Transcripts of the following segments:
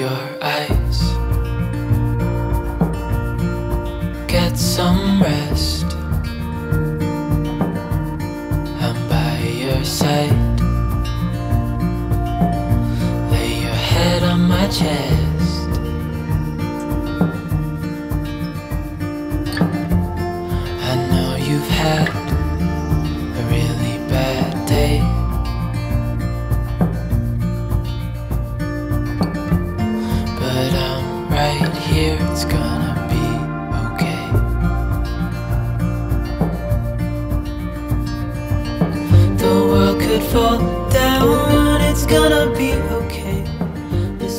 your eyes. Get some rest. I'm by your side. Lay your head on my chest. I know you've had a really bad day.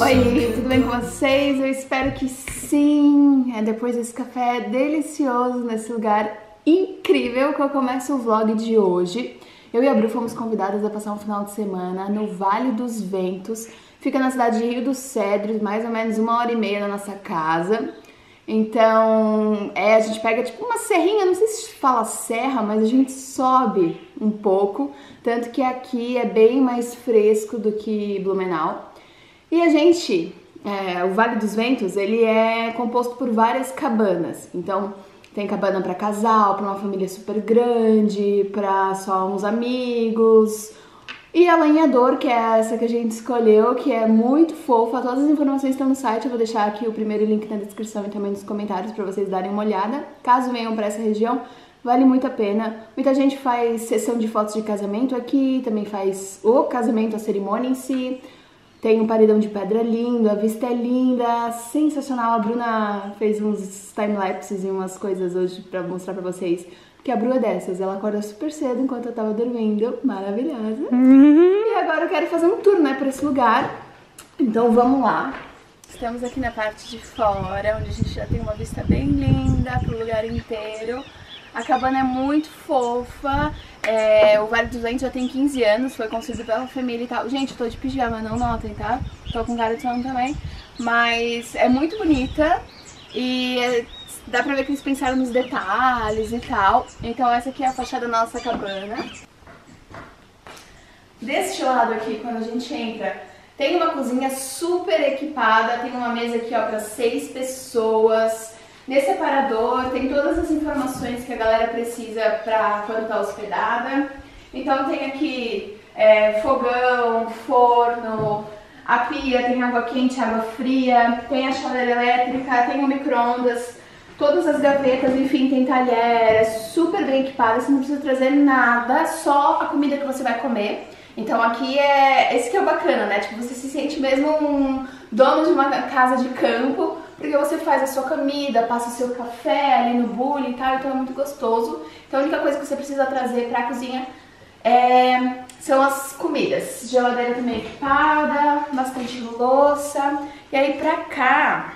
Oi, tudo bem com vocês? Eu espero que sim. É depois desse café delicioso nesse lugar incrível que eu começo o vlog de hoje. Eu e a Bru fomos convidadas a passar um final de semana no Vale dos Ventos. Fica na cidade de Rio dos Cedros, mais ou menos uma hora e meia da nossa casa. Então, é, a gente pega tipo uma serrinha, não sei se fala serra, mas a gente sobe um pouco, tanto que aqui é bem mais fresco do que Blumenau. E a gente, é, o Vale dos Ventos, ele é composto por várias cabanas. Então, tem cabana para casal, para uma família super grande, para só uns amigos. E a lenhador, que é essa que a gente escolheu, que é muito fofa. Todas as informações estão no site, eu vou deixar aqui o primeiro link na descrição e também nos comentários para vocês darem uma olhada. Caso venham para essa região, vale muito a pena. Muita gente faz sessão de fotos de casamento aqui, também faz o casamento, a cerimônia em si. Tem um paredão de pedra lindo, a vista é linda, sensacional. A Bruna fez uns time-lapses e umas coisas hoje pra mostrar pra vocês. Porque a Bruna é dessas, ela acorda super cedo enquanto eu tava dormindo, maravilhosa. E agora eu quero fazer um tour, né, por esse lugar. Então vamos lá. Estamos aqui na parte de fora, onde a gente já tem uma vista bem linda pro lugar inteiro. A cabana é muito fofa. É, o Vale dos Ventos já tem 15 anos, foi construído pela família e tal. Gente, eu tô de pijama, não notem, tá? Tô com cara de sono também. Mas é muito bonita e é, dá pra ver que eles pensaram nos detalhes e tal. Então essa aqui é a fachada da nossa cabana. Deste lado aqui, quando a gente entra, tem uma cozinha super equipada, tem uma mesa aqui ó para seis pessoas. Nesse separador tem todas as informações que a galera precisa para quando tá hospedada. Então tem aqui é, fogão, forno, a pia, tem água quente, água fria, tem a chaleira elétrica, tem o micro-ondas, todas as gavetas, enfim, tem talher, é super bem equipada, você não precisa trazer nada, só a comida que você vai comer. Então aqui é. Esse que é o bacana, né? Tipo, você se sente mesmo um dono de uma casa de campo, porque você faz a sua comida, passa o seu café ali no bule e tal, então é muito gostoso. Então a única coisa que você precisa trazer pra cozinha é, são as comidas. Geladeira também equipada, bastante louça. E aí pra cá,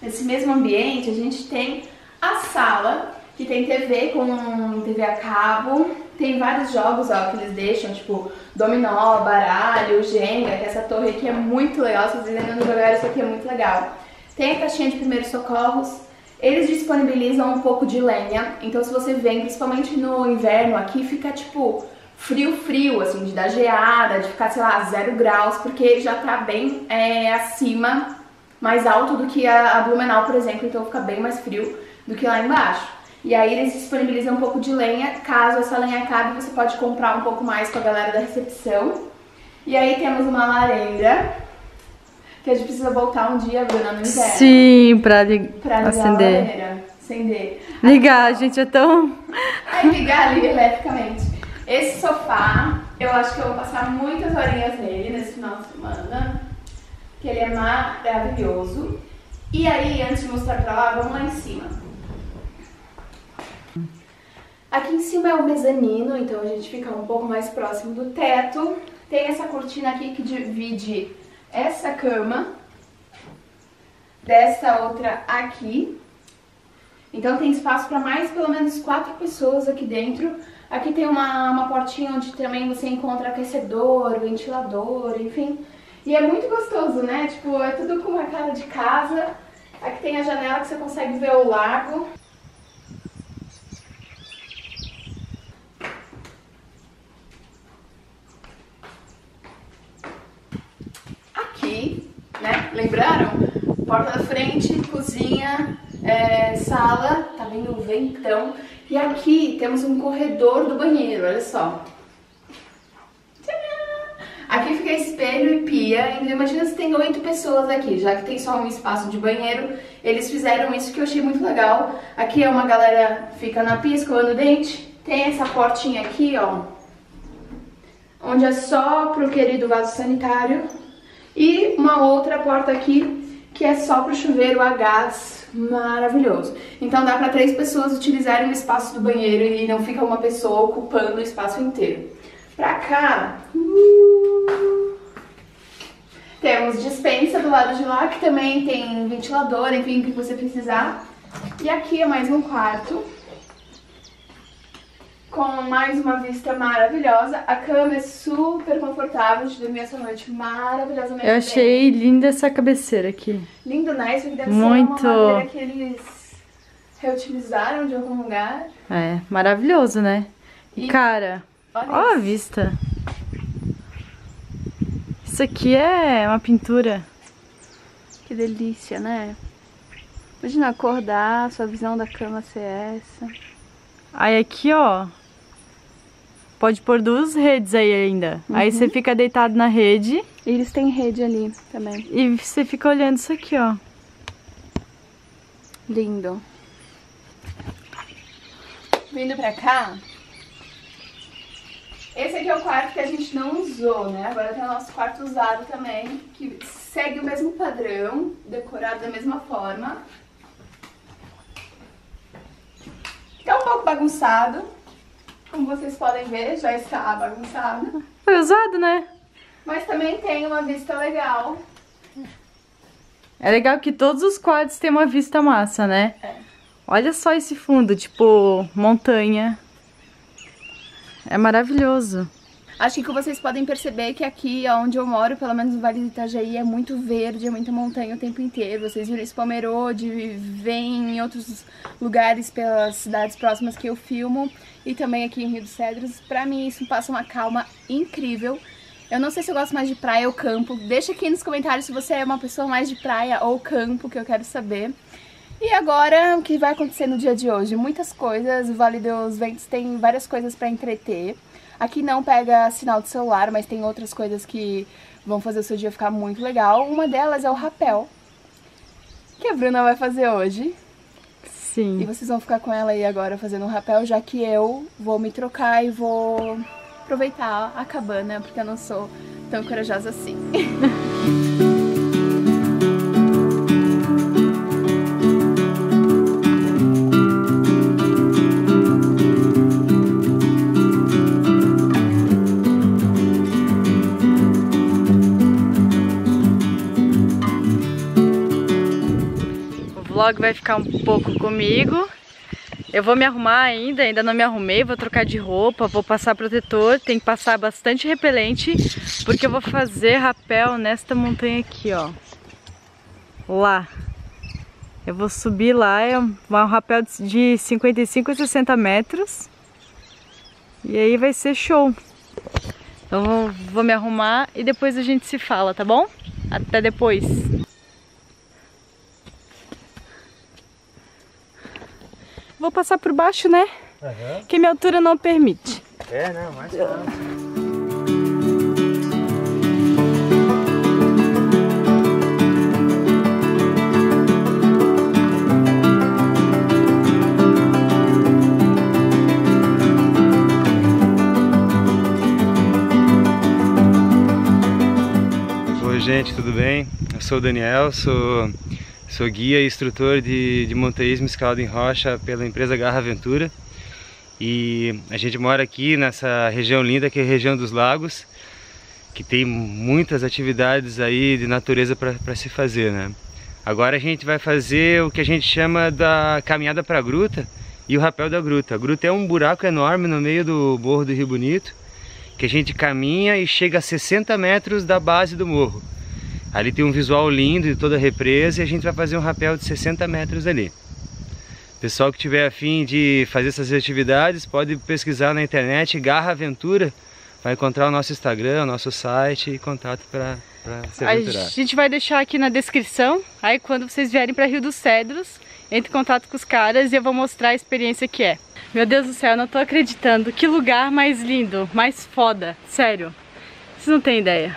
nesse mesmo ambiente, a gente tem a sala, que tem TV com TV a cabo, tem vários jogos ó, que eles deixam, tipo dominó, baralho, jenga, que essa torre aqui é muito legal, se vocês ainda não jogaram, isso aqui é muito legal. Tem a caixinha de primeiros socorros, eles disponibilizam um pouco de lenha, então se você vem, principalmente no inverno, aqui fica tipo frio, frio, assim, de dar geada, de ficar, sei lá, zero graus, porque já tá bem é, acima, mais alto do que a, a Blumenau, por exemplo, então fica bem mais frio do que lá embaixo. E aí eles disponibilizam um pouco de lenha, caso essa lenha acabe, você pode comprar um pouco mais com a galera da recepção. E aí temos uma lareira, que a gente precisa voltar um dia, Bruna, no inverno. Sim, pra, li Pra ligar a acender. lareira, acender. Ligar, gente, é tão. Aí ligar ali eletricamente. Esse sofá, eu acho que eu vou passar muitas horinhas nele nesse final de semana, que ele é maravilhoso. E aí, antes de mostrar pra lá, vamos lá em cima. Aqui em cima é o mezanino, então a gente fica um pouco mais próximo do teto. Tem essa cortina aqui que divide essa cama dessa outra aqui. Então tem espaço para mais pelo menos quatro pessoas aqui dentro. Aqui tem uma, uma portinha onde também você encontra aquecedor, ventilador, enfim. E é muito gostoso, né? Tipo, é tudo com uma cara de casa. Aqui tem a janela que você consegue ver o lago. Aqui frente, cozinha, é, sala, tá vendo o ventão. E aqui temos um corredor do banheiro, olha só. Aqui fica espelho e pia. Então imagina se tem oito pessoas aqui, já que tem só um espaço de banheiro. Eles fizeram isso que eu achei muito legal. Aqui é uma galera fica na pia escovando o dente. Tem essa portinha aqui, ó. Onde é só pro querido vaso sanitário. E uma outra porta aqui que é só pro chuveiro a gás. Maravilhoso. Então dá para três pessoas utilizarem o espaço do banheiro e não fica uma pessoa ocupando o espaço inteiro. Pra cá, uh, temos dispensa do lado de lá, que também tem ventilador, enfim, o que você precisar. E aqui é mais um quarto, com mais uma vista maravilhosa. A cama é super confortável de dormir essa noite maravilhosamente Eu achei linda essa cabeceira aqui. Lindo, né? Isso aqui deve Muito. ser uma madeira que eles reutilizaram de algum lugar. É, maravilhoso, né? E, E- cara, Olha ó a vista. Isso aqui é uma pintura. Que delícia, né? Imagina acordar, sua visão da cama ser essa. Aí aqui, ó, pode pôr duas redes aí ainda. Aí Uhum. você fica deitado na rede E eles têm rede ali também. e você fica olhando isso aqui, ó. Lindo. Vindo pra cá. Esse aqui é o quarto que a gente não usou, né? Agora tem o nosso quarto usado também, que segue o mesmo padrão, decorado da mesma forma. Tá um pouco bagunçado. Como vocês podem ver, já está bagunçado. Foi usado, né? Mas também tem uma vista legal. É legal que todos os quartos têm uma vista massa, né? É. Olha só esse fundo, tipo, montanha. É maravilhoso. Acho que vocês podem perceber que aqui onde eu moro, pelo menos no Vale do Itajaí, é muito verde, é muita montanha o tempo inteiro. Vocês viram esse Pomerode, vem em outros lugares pelas cidades próximas que eu filmo e também aqui em Rio dos Cedros. Pra mim isso passa uma calma incrível. Eu não sei se eu gosto mais de praia ou campo. Deixa aqui nos comentários se você é uma pessoa mais de praia ou campo, que eu quero saber. E agora, o que vai acontecer no dia de hoje? Muitas coisas, o Vale dos Ventos tem várias coisas pra entreter. Aqui não pega sinal de celular, mas tem outras coisas que vão fazer o seu dia ficar muito legal. Uma delas é o rapel, que a Bruna vai fazer hoje. E Sim. vocês vão ficar com ela aí agora fazendo um rapel, já que eu vou me trocar e vou aproveitar a cabana, porque eu não sou tão corajosa assim. vlog vai ficar um pouco comigo. Eu vou me arrumar ainda, ainda não me arrumei, vou trocar de roupa, vou passar protetor, tem que passar bastante repelente, porque eu vou fazer rapel nesta montanha aqui, ó. Lá. Eu vou subir lá, é um um rapel de 55 a 60 metros. E aí vai ser show. Então vou, vou me arrumar e depois a gente se fala, tá bom? Até depois. Vou passar por baixo, né? Aham. Que minha altura não permite. É, mais fácil. Oi, gente, tudo bem? Eu sou o Daniel, sou, sou guia e instrutor de, de montanhismo escalado em rocha pela empresa Garra Aventura. E a gente mora aqui nessa região linda que é a região dos lagos, que tem muitas atividades aí de natureza para se fazer, né? Agora a gente vai fazer o que a gente chama da caminhada para a gruta e o rapel da gruta. A gruta é um buraco enorme no meio do morro do Rio Bonito, que a gente caminha e chega a 60 metros da base do morro. Ali tem um visual lindo de toda a represa e a gente vai fazer um rapel de 60 metros ali. Pessoal que tiver afim de fazer essas atividades pode pesquisar na internet Garra Aventura vai encontrar o nosso Instagram, o nosso site e contato para se aventurar. A gente vai deixar aqui na descrição, aí quando vocês vierem para Rio dos Cedros, entre em contato com os caras e eu vou mostrar a experiência que é. Meu Deus do céu, eu não tô acreditando. Que lugar mais lindo, mais foda, sério. Vocês não têm ideia.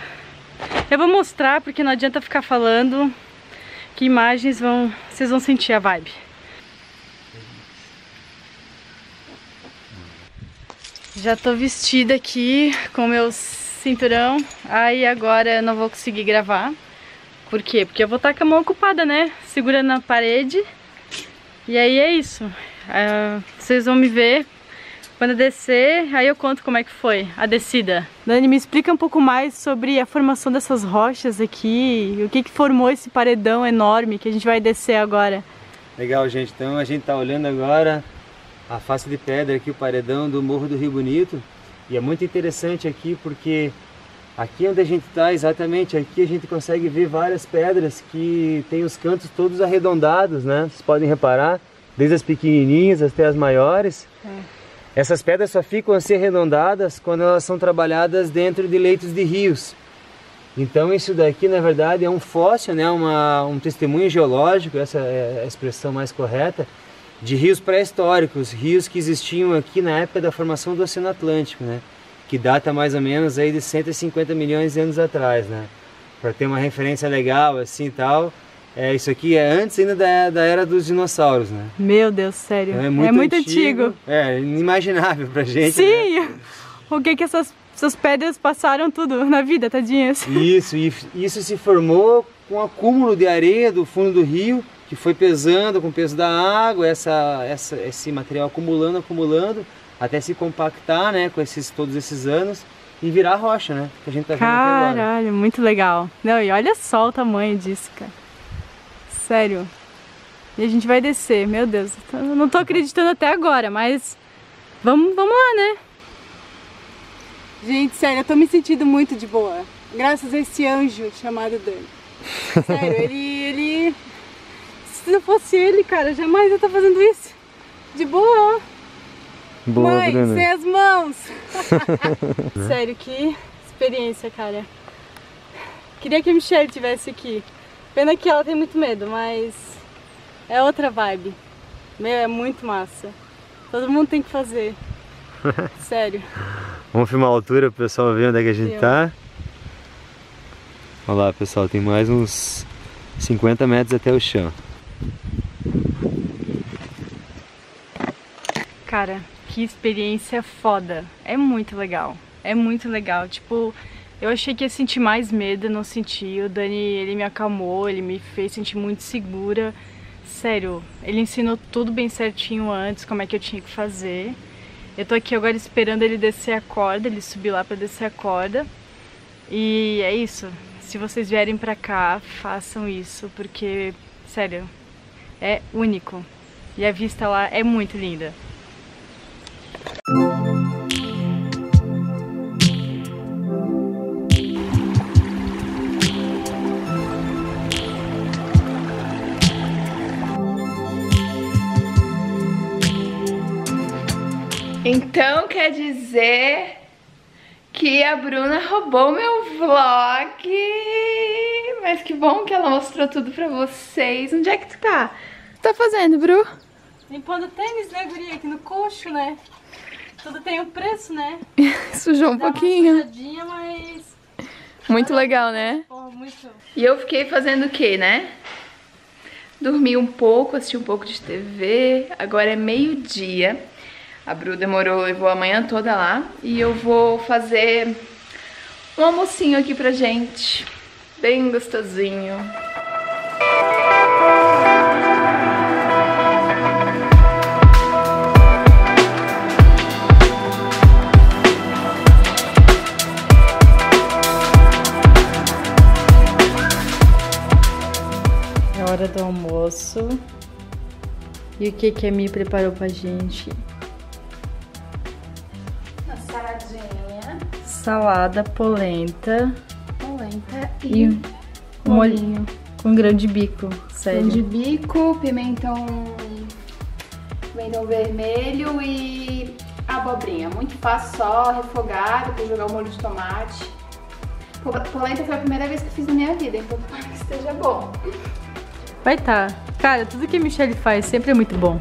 Eu vou mostrar porque não adianta ficar falando que imagens vão, vocês vão sentir a vibe. Já tô vestida aqui com meu cinturão, aí agora eu não vou conseguir gravar. Por quê? Porque eu vou estar com a mão ocupada, né? Segurando na parede. E aí é isso. Uh, vocês vão me ver quando eu descer, aí eu conto como é que foi a descida. Dani, me explica um pouco mais sobre a formação dessas rochas aqui, o que que formou esse paredão enorme que a gente vai descer agora. Legal, gente. Então a gente tá olhando agora a face de pedra aqui, o paredão do Morro do Rio Bonito. E é muito interessante aqui porque aqui onde a gente está, exatamente aqui a gente consegue ver várias pedras que tem os cantos todos arredondados, né? Vocês podem reparar, desde as pequenininhas até as maiores. É. Essas pedras só ficam assim arredondadas quando elas são trabalhadas dentro de leitos de rios. Então isso daqui na verdade é um fóssil, né? Uma, um testemunho geológico, essa é a expressão mais correta, de rios pré-históricos, rios que existiam aqui na época da formação do Oceano Atlântico, né? que data mais ou menos aí de 150 milhões de anos atrás, né? Para ter uma referência legal assim tal. É, isso aqui é antes ainda da, da era dos dinossauros, né? Meu Deus, sério. Então é muito, é muito antigo, antigo. É, inimaginável pra gente. Sim! Né? O que que essas, essas pedras passaram tudo na vida, tadinhas? Isso, e isso se formou com o acúmulo de areia do fundo do rio que foi pesando com o peso da água, essa, essa, esse material acumulando, acumulando, até se compactar, né, com esses, todos esses anos e virar rocha, né, que a gente tá vendo Caralho, muito legal. Não, e olha só o tamanho disso, cara. Sério. E a gente vai descer, meu Deus. Eu não tô acreditando até agora, mas vamos, vamos lá, né? Gente, sério, eu tô me sentindo muito de boa. Graças a esse anjo chamado Dani. Sério, ele, ele se não fosse ele, cara, jamais eu tô fazendo isso. De boa. Boa, Mãe, Bruna. sem as mãos. Sério, que experiência, cara. Queria que a Michelle tivesse aqui. Pena que ela tem muito medo, mas é outra vibe. Meu, é muito massa. Todo mundo tem que fazer. Sério. Vamos filmar a altura pro pessoal ver onde é que a gente Filma. tá. Olha lá, pessoal, tem mais uns 50 metros até o chão. Cara, que experiência foda. É muito legal. É muito legal. Tipo, eu achei que ia sentir mais medo, não senti. O Dani, ele me acalmou, ele me fez sentir muito segura. Sério, ele ensinou tudo bem certinho antes, como é que eu tinha que fazer. Eu tô aqui agora esperando ele descer a corda, ele subir lá pra descer a corda. E é isso. Se vocês vierem pra cá, façam isso, porque, sério, é único. E a vista lá é muito linda. Então quer dizer que a Bruna roubou meu vlog. Mas que bom que ela mostrou tudo pra vocês. Onde é que tu tá? O que tá fazendo, Bru? Limpando tênis, né, guria? Aqui no coxo, né? Tudo tem um preço, né? Sujou um Dá pouquinho. Uma mas... Muito legal, né? Porra, muito. E eu fiquei fazendo o que, né? Dormi um pouco, assisti um pouco de TV. Agora é meio-dia. A Bru demorou, levou a manhã toda lá. E eu vou fazer um almocinho aqui pra gente. Bem gostosinho. É hora do almoço. E o que que a Mi preparou pra gente? Salada, polenta polenta e e um molhinho. com grão de bico, sério. Pão de bico, pimentão, pimentão vermelho e abobrinha. Muito fácil, só refogar, depois jogar o molho de tomate. Pol- Polenta foi a primeira vez que fiz na minha vida, então tomara que esteja bom. Vai tá. Cara, tudo que a Michelle faz sempre é muito bom.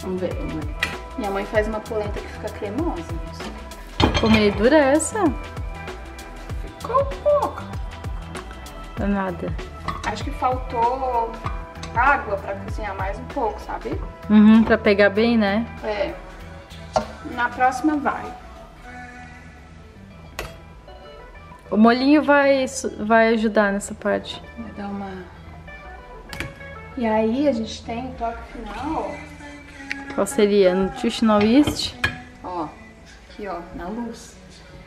Vamos ver, vamos ver. Minha mãe faz uma polenta que fica cremosa. Ficou meio dura essa? Ficou pouco. Danada. Acho que faltou água pra cozinhar mais um pouco, sabe? Uhum, pra pegar bem, né? É. Na próxima vai. O molinho vai, vai ajudar nessa parte. Vai dar uma. E aí a gente tem o toque final, Qual seria? Nutritional Yeast? ó. Aqui, ó, na luz.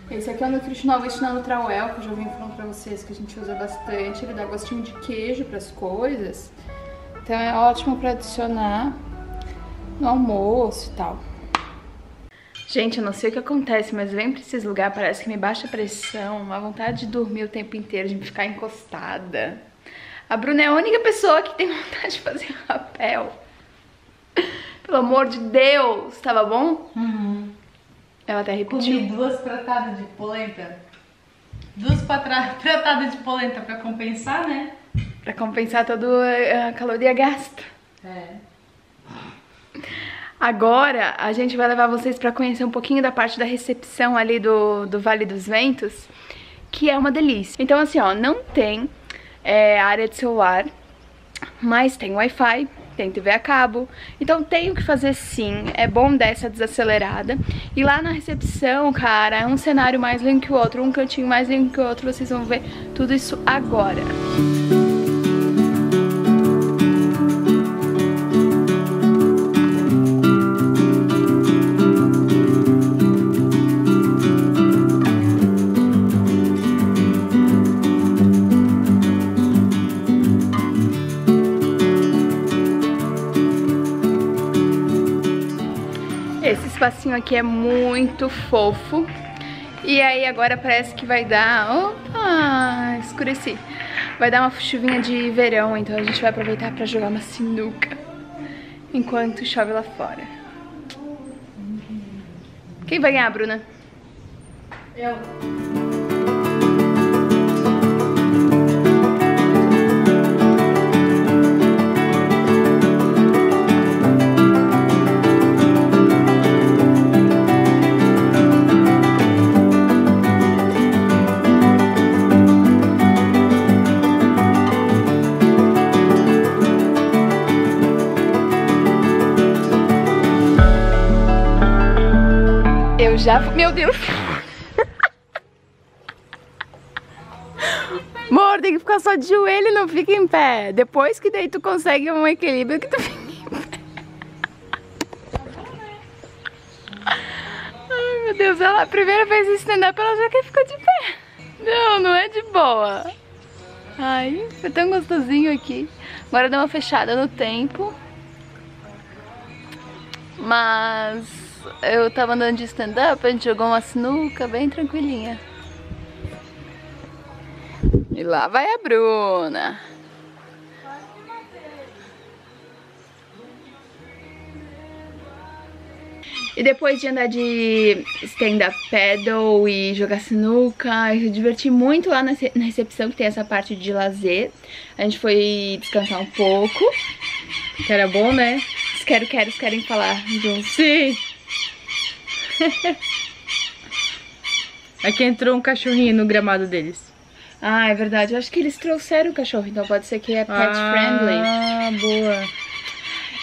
Esse aqui é o Nutritional Yeast na Nutrauel, que eu já vim falando pra vocês que a gente usa bastante. Ele dá gostinho de queijo pras coisas. Então é ótimo pra adicionar no almoço e tal. Gente, eu não sei o que acontece, mas vem pra esses lugares, parece que me baixa a pressão, uma vontade de dormir o tempo inteiro, de ficar encostada. A Bruna é a única pessoa que tem vontade de fazer rapel. Pelo amor de Deus, tava bom? Ela até repetiu. duas pratadas de polenta. Duas pratadas de polenta pra compensar, né? Pra compensar toda a caloria gasta. É. Agora a gente vai levar vocês pra conhecer um pouquinho da parte da recepção ali do, do Vale dos Ventos, que é uma delícia. Então assim, ó, não tem é, área de celular, mas tem Wi-Fi, tem TV a cabo, então tem o que fazer sim, é bom dar essa desacelerada. E lá na recepção, cara, é um cenário mais lindo que o outro, um cantinho mais lindo que o outro, vocês vão ver tudo isso agora. Esse aqui é muito fofo. E aí agora parece que vai dar... Opa, escureci. Vai dar uma chuvinha de verão, então a gente vai aproveitar pra jogar uma sinuca. Enquanto chove lá fora. Quem vai ganhar, Bruna? Eu. Eu já... Meu Deus! Amor, tem que ficar só de joelho, não fica em pé. Depois que daí tu consegue um equilíbrio que tu fica em pé. Ai, meu Deus, ela, a primeira vez em stand-up ela já quer ficar de pé. Não, não é de boa. Ai, foi tão gostosinho aqui. Agora dá uma fechada no tempo. Mas eu tava andando de stand-up, a gente jogou uma sinuca bem tranquilinha. E lá vai a Bruna. E depois de andar de stand-up paddle e jogar sinuca, eu diverti muito lá na rece- na recepção, que tem essa parte de lazer. A gente foi descansar um pouco. Que era bom, né? Os quero quero querem falar juntos. Sim. Aqui entrou um cachorrinho no gramado deles. Ah, é verdade. Eu acho que eles trouxeram o cachorro, então pode ser que é pet friendly. Ah, boa.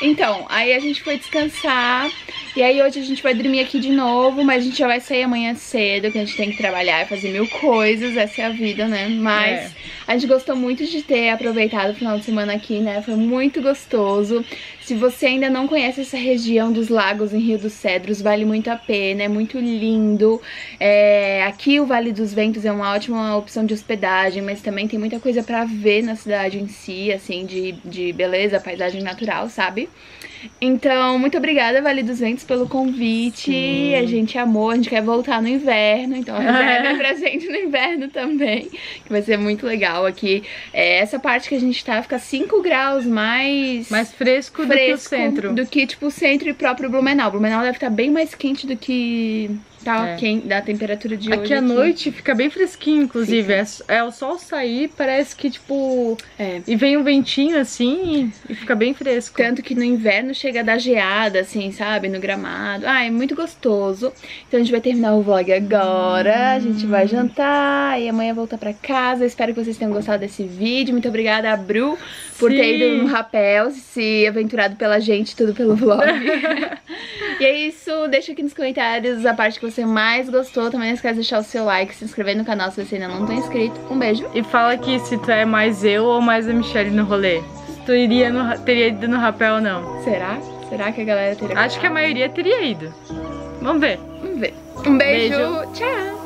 Então, aí a gente foi descansar. E aí hoje a gente vai dormir aqui de novo, mas a gente já vai sair amanhã cedo, que a gente tem que trabalhar e fazer mil coisas, essa é a vida, né? Mas É. a gente gostou muito de ter aproveitado o final de semana aqui, né? Foi muito gostoso. Se você ainda não conhece essa região dos lagos em Rio dos Cedros, vale muito a pena, é muito lindo. É, aqui o Vale dos Ventos é uma ótima opção de hospedagem, mas também tem muita coisa pra ver na cidade em si, assim, de, de beleza, paisagem natural, sabe? Então, muito obrigada, Vale dos Ventos, pelo convite. Sim. A gente amou, a gente quer voltar no inverno, então reserva pra gente no inverno também, que vai ser muito legal aqui. É, essa parte que a gente tá fica 5 graus mais, Mais fresco do que o fresco centro. do que, tipo, o centro e próprio Blumenau. Blumenau deve estar bem mais quente do que tá É. quente, da temperatura de hoje. Aqui à noite fica bem fresquinho, inclusive. É, é o sol sair, parece que, tipo. É. E vem um ventinho assim e, e fica bem fresco. Tanto que no inverno chega a dar geada, assim, sabe? No gramado. Ah, é muito gostoso. Então a gente vai terminar o vlog agora. A gente vai jantar e amanhã voltar pra casa. Espero que vocês tenham gostado desse vídeo. Muito obrigada, Bru, por ter Sim. ido no rapel, se aventurado pela gente, tudo pelo vlog. e é isso. Deixa aqui nos comentários a parte que você mais gostou. Também não esquece de deixar o seu like, se inscrever no canal se você ainda não tá inscrito. Um beijo. E fala aqui se tu é mais eu ou mais a Michelle no rolê. Se tu iria no, teria ido no rapel ou não. Será? Será que a galera teria Acho que a maioria teria ido. Vamos ver. Vamos ver. Um beijo. Beijo. Tchau.